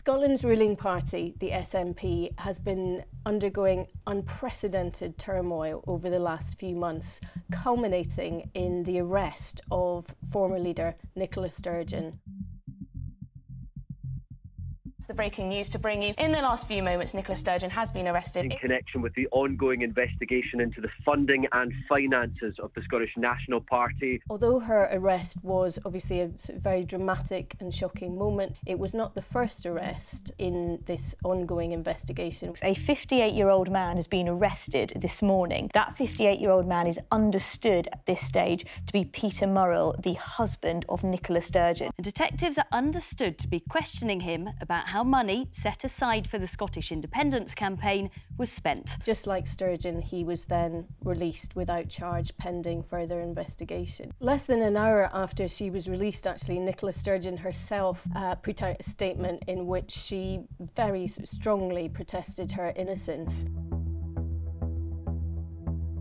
Scotland's ruling party, the SNP, has been undergoing unprecedented turmoil over the last few months, culminating in the arrest of former leader Nicola Sturgeon. The breaking news to bring you. In the last few moments, Nicola Sturgeon has been arrested. In connection with the ongoing investigation into the funding and finances of the Scottish National Party. Although her arrest was obviously a very dramatic and shocking moment, it was not the first arrest in this ongoing investigation. A 58 year old man has been arrested this morning. That 58 year old man is understood at this stage to be Peter Murrell, the husband of Nicola Sturgeon. And detectives are understood to be questioning him about how how money set aside for the Scottish independence campaign was spent. Just like Sturgeon, he was then released without charge pending further investigation. Less than an hour after she was released, actually, Nicola Sturgeon herself uh, put out a statement in which she very strongly protested her innocence.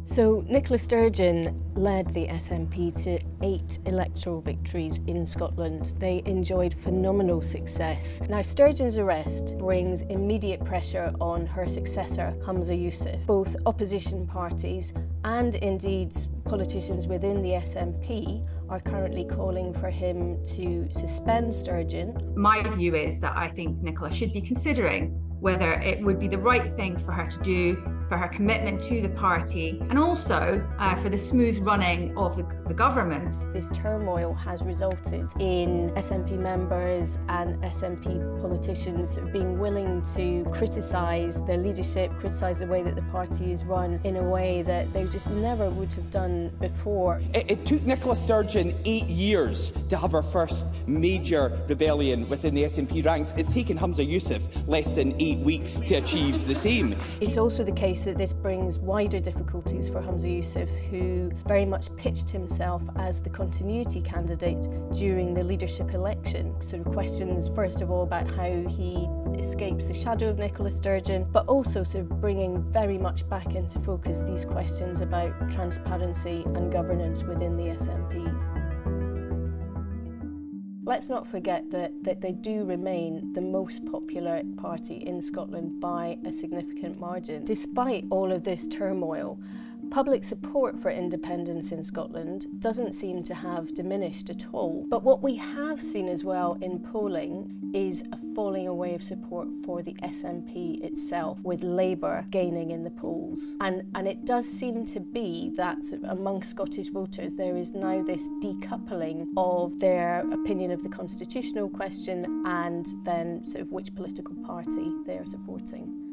So Nicola Sturgeon led the SNP to eight electoral victories in Scotland. They enjoyed phenomenal success. Now Sturgeon's arrest brings immediate pressure on her successor, Humza Yousaf. Both opposition parties and indeed politicians within the SNP are currently calling for him to suspend Sturgeon. My view is that I think Nicola should be considering whether it would be the right thing for her to do for her commitment to the party and also uh, for the smooth running of the, the government. This turmoil has resulted in SNP members and SNP politicians being willing to criticise their leadership, criticise the way that the party is run in a way that they just never would have done before. It, it took Nicola Sturgeon eight years to have her first major rebellion within the SNP ranks. It's taken Humza Yousaf less than eight weeks to achieve the same. It's also the case that this brings wider difficulties for Humza Yousaf, who very much pitched himself as the continuity candidate during the leadership election. Sort of questions, first of all, about how he escapes the shadow of Nicola Sturgeon, but also sort of bringing very much back into focus these questions about transparency and governance within the SNP. let's not forget that, that they do remain the most popular party in Scotland by a significant margin. Despite all of this turmoil, Public support for independence in Scotland doesn't seem to have diminished at all. But what we have seen as well in polling is a falling away of support for the SNP itself, with Labour gaining in the polls. And, and it does seem to be that among Scottish voters there is now this decoupling of their opinion of the constitutional question and then sort of which political party they are supporting.